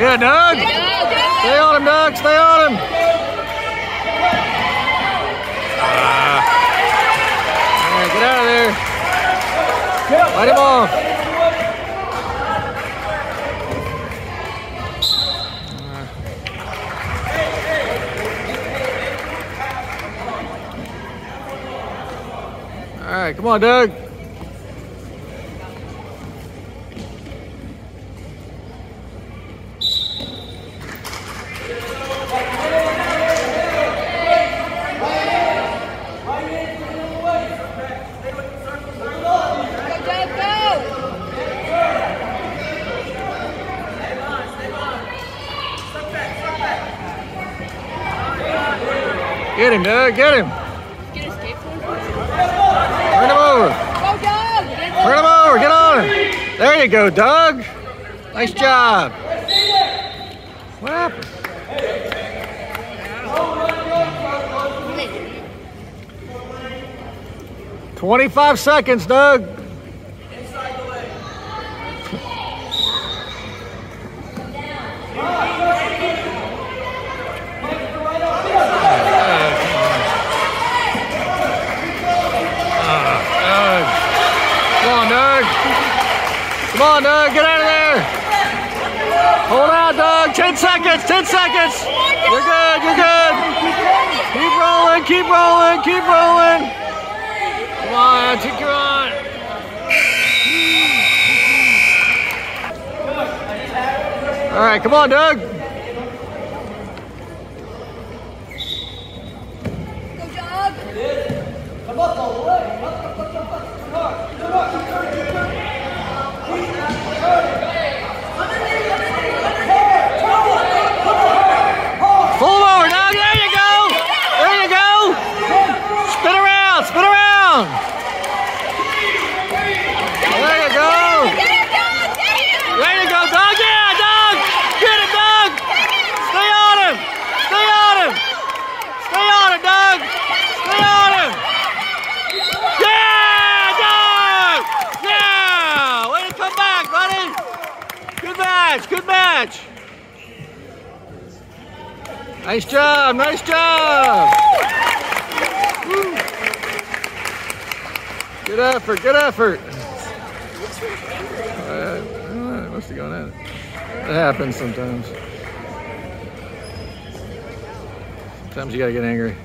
Yeah, Doug. Stay on him, Doug. Stay on him. All right, come on, Doug. Get him, Doug. Get him. Turn him over. Go, Doug! Turn him over. Get on him. There you go, Doug. Nice job. What happened? Twenty-five seconds. Doug. Come on, Doug. Come on, Doug. Get out of there. Hold out, Doug. 10 seconds. 10 seconds. You're good. You're good. Keep rolling. Keep rolling. Keep rolling. Come on. Take your on. All right. Come on, Doug. Go, Doug! Pull over, Doug. There you go. There you go. Spin around. Spin around. There you go. Get him, Doug! Get him! There you go, Doug. Yeah, Doug. Get him, Doug. Stay on him. Stay on him. Stay on him, Doug. Stay on him. Yeah, Doug. Yeah. Way to come back, buddy. Good match. Good match. Nice job. Nice job. Good effort. Good effort. Uh, must have gone at. It happens sometimes. Sometimes you gotta get angry.